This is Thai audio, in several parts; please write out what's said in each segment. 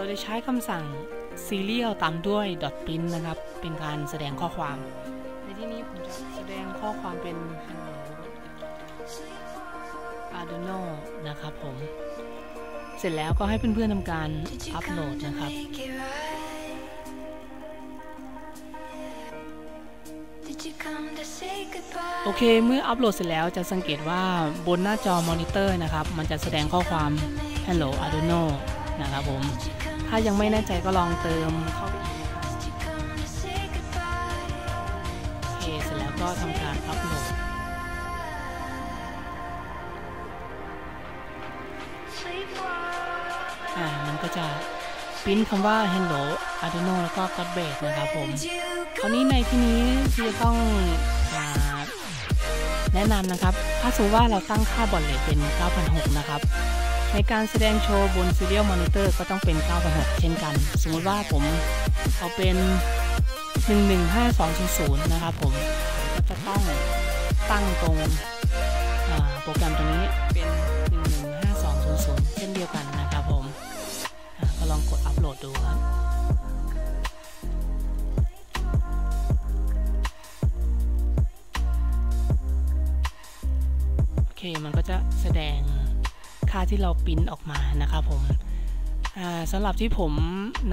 ราจะใช้คำสั่ง serial ตามด้วย dot print นะครับ เป็นการแสดงข้อความ ในที่นี้ผมจะแสดงข้อความเป็น hello Arduino นะครับผม เสร็จแล้วก็ให้เพื่อนๆทำการอัปโหลดนะครับโอเค เมื่ออัปโหลดเสร็จแล้วจะสังเกตว่าบนหน้าจอมอนิเตอร์นะครับ มันจะแสดงข้อความ Hello Arduino นะครับผม ถ้ายังไม่แน่ใจก็ลองเติมเข้าไปอีกนะครับโอเคเสร็จแล้วก็ทำการอัปโหลดอ่ามันก็จะปริ้นคำว่า Hello Arduino แล้วก็ God b a s e นะครับผม คราวนี้ในที่นี้ที่จะต้องอาแนะนำนะครับ ถ้าสมมติว่าเราตั้งค่าบอลเลทเป็น 9,600 นะครับ ในการแสดงโชว์บน Serial Monitor ก็ต้องเป็น 9.6 เช่นกัน สมมติว่าผมเอาเป็น 115200นะครับผมก็จะต้องตั้งตรงโปรแกรมตัวนี้เป็น 115200เช่นเดียวกันนะครับผมก็ลองกดอัปโหลดดูครับโอเคมันก็จะแสดง ค่าที่เราปริ้นออกมานะครับผมสำหรับที่ผม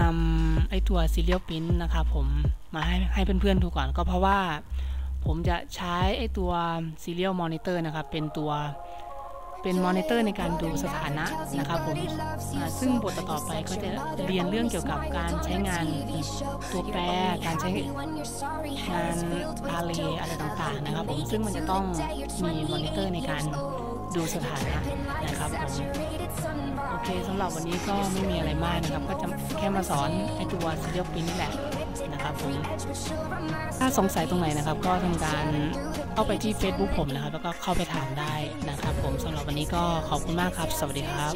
นำไอตัว Serial Print นะครับผมมาให้ให้เพื่อนๆดูก่อนก็เพราะว่าผมจะใช้ไอตัว Serial Monitor นะครับเป็นตัวเป็นมอนิเตอร์ในการดูสถานะนะครับผมซึ่งบทต่อไปก็จะเรียนเรื่องเกี่ยวกับการใช้งานตัวแปร การใช้งานอาเรอะไรต่างๆนะครับผมซึ่งมันจะต้องมีมอนิเตอร์ในการ ดูสถานะนะครับผมโอเคสำหรับวันนี้ก็ไม่มีอะไรมากนะครับ ก็จะแค่มาสอนไอตัว Serial Print นี่แหละนะครับผมถ้าสงสัยตรงไหนนะครับ ก็ทำการเข้าไปที่ Facebook ผมนะครับ แล้วก็เข้าไปถามได้นะครับ ผมสำหรับวันนี้ก็ขอบคุณมากครับ สวัสดีครับ